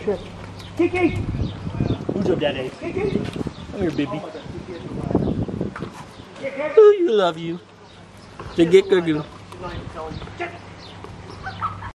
Shit. Kiki! Who's your daddy? Kiki! Come here, baby. Ooh, you love you. The get girl.